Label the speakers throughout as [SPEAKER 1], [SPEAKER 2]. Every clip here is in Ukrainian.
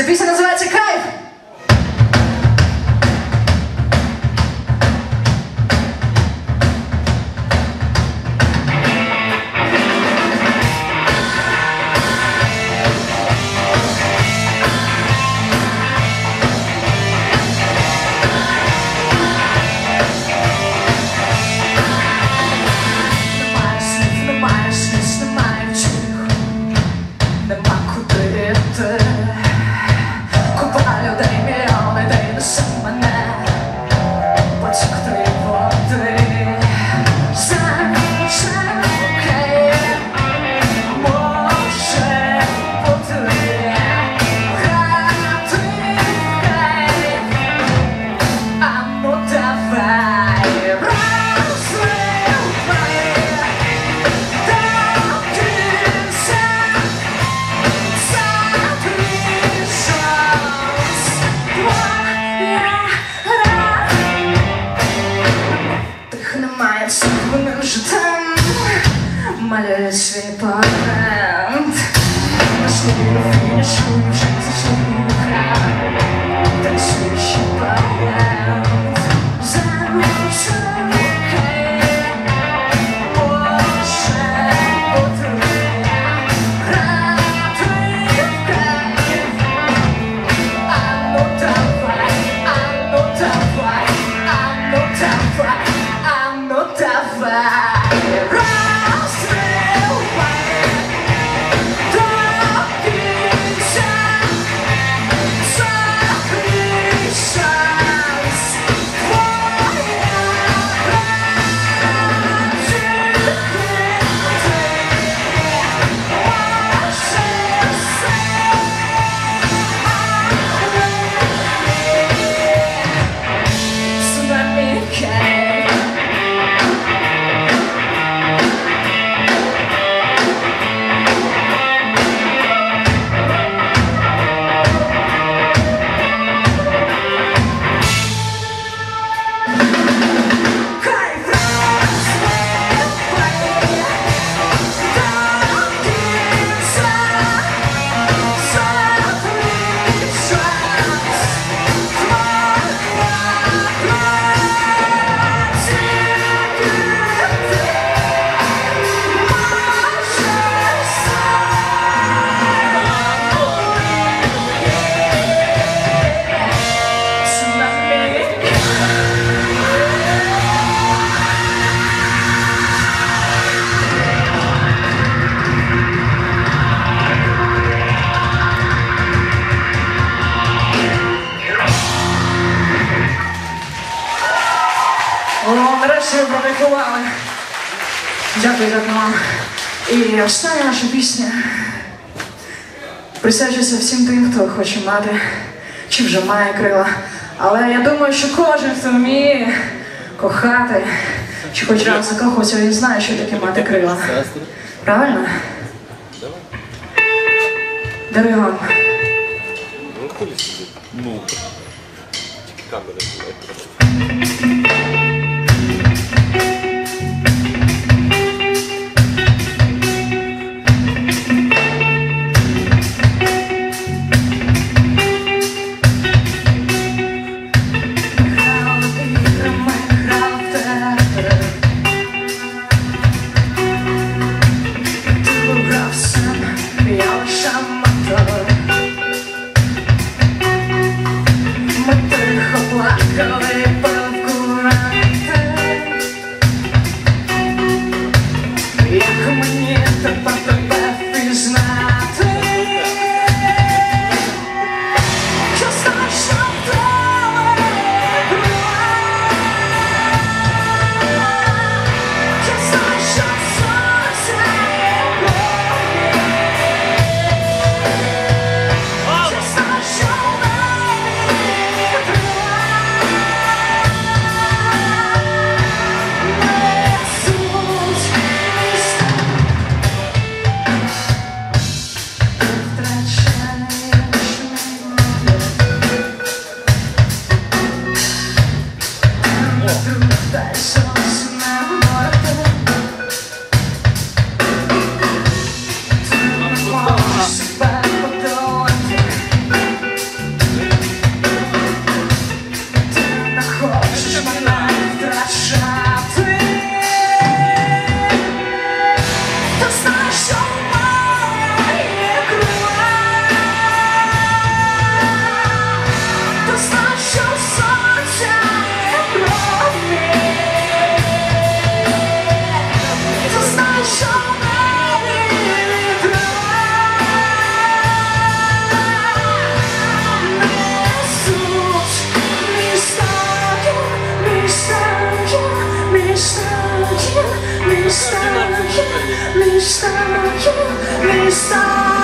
[SPEAKER 1] Ця пісня називається Кайф. Right. що вони. Дякую, дякую вам. І остання наша пісня присаджується всім тим, хто хоче мати, чи вже має крила. Але я думаю, що кожен, хто вміє кохати, чи хоч раз закохуватися, він знає, що таке мати крила. Правильно? Дарую вам.
[SPEAKER 2] Ну, тільки
[SPEAKER 1] камера була. you, Mr. You, Mr.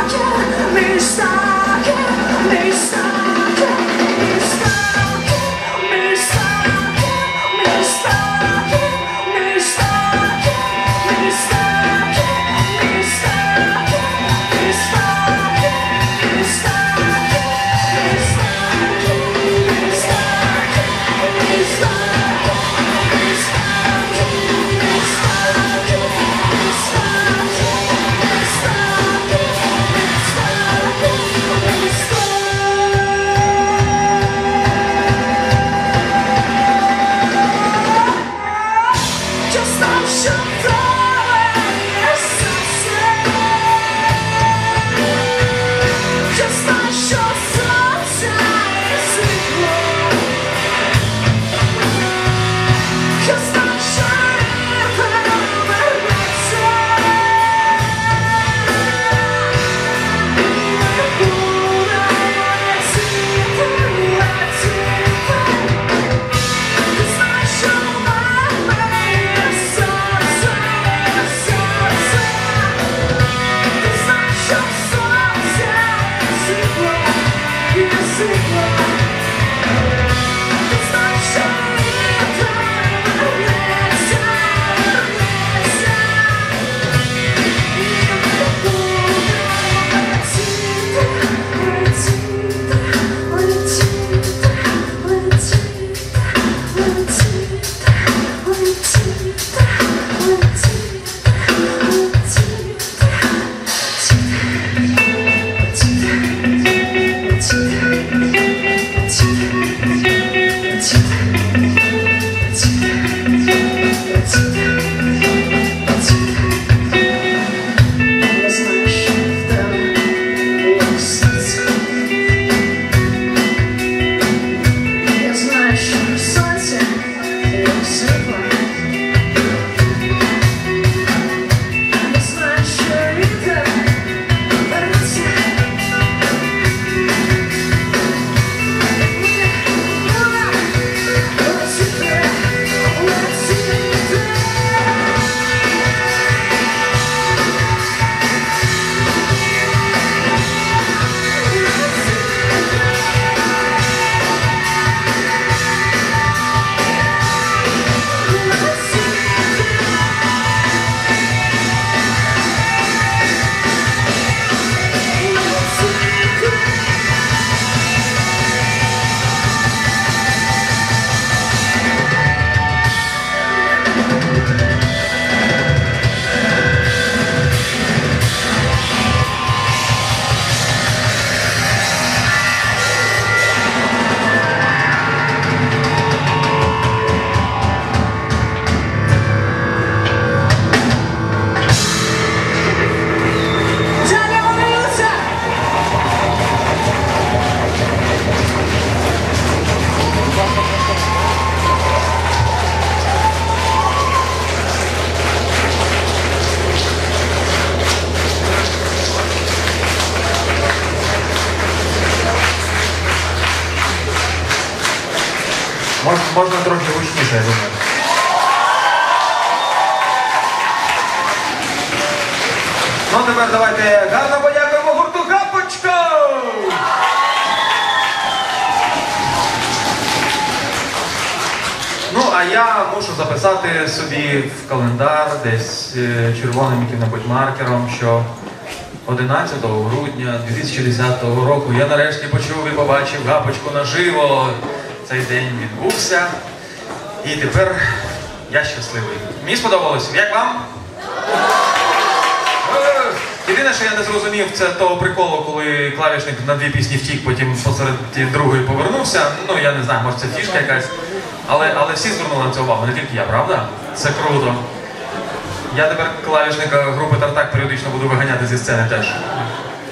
[SPEAKER 3] Можна, можна трохи гучніше, я думаю. Ну, тепер давайте гарно подякуємо гурту Гапочко! Ну, а я мушу записати собі в календар десь е, червоним яким-небудь маркером, що 11 грудня 2010 року я нарешті почув і побачив гапочку наживо. Цей день відбувся. І тепер я щасливий. Мені сподобалось. Як вам? Єдине, що я не зрозумів, це того приколу, коли клавішник на дві пісні втік, потім посеред другої повернувся. Ну, я не знаю, може це фішка якась. Але, але всі звернули на це увагу, не тільки я, правда? Це круто. Я тепер клавішника групи Тартак періодично буду виганяти зі сцени теж.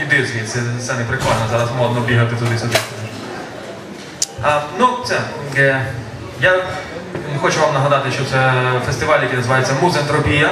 [SPEAKER 3] Іди звідси, це не прикольно, зараз модно бігати туди-сюди. А, ну, це. Е, я хочу вам нагадати, що це фестиваль, який називається Музентропія.